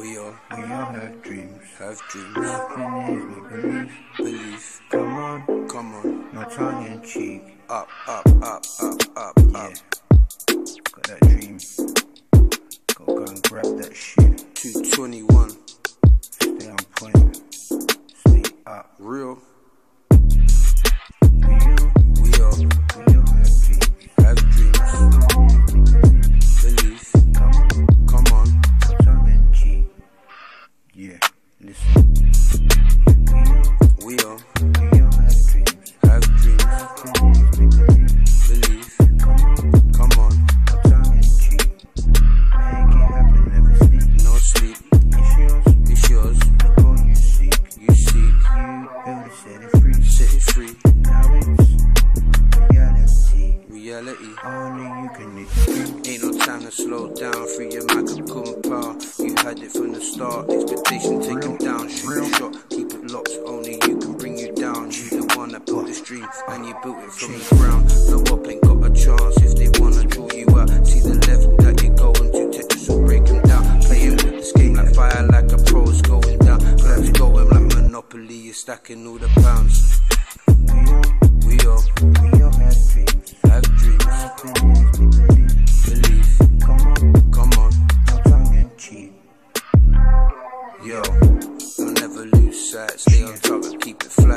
We all We all have dreams. have dreams. Nothing is we believe. Believe. Come on, Come on. no tongue in cheek. Up, up, up, up, up, Yeah. up. Got that dream. Go go and grab that shit. 221. Stay on point. Stay up. Real. Listen. We all, We all we all have dreams. have dreams. Believe. Come on, Come on. no tongue in cheek. Make it happen, never sleep. No sleep. It's yours, It's yours. the goal you seek. You seek. You build it, set it free. Set it free. Now it's reality. Reality. Only you can. Ain't no time to slow down. Free your mic and power. Had it from the start. Expectation take 'em down. Shoot a shot. Keep it locked. Only you can bring you down. You the one that built this dream. And you built it from the ground. No up ain't got a chance. If they wanna draw you out. See the level that you're going to. Tetris will break 'em down. Playing this game like fire. Like a pro's going down. Clubs going like Monopoly. You're stacking all the pounds. We all, We all side, stay on top and keep it flowing.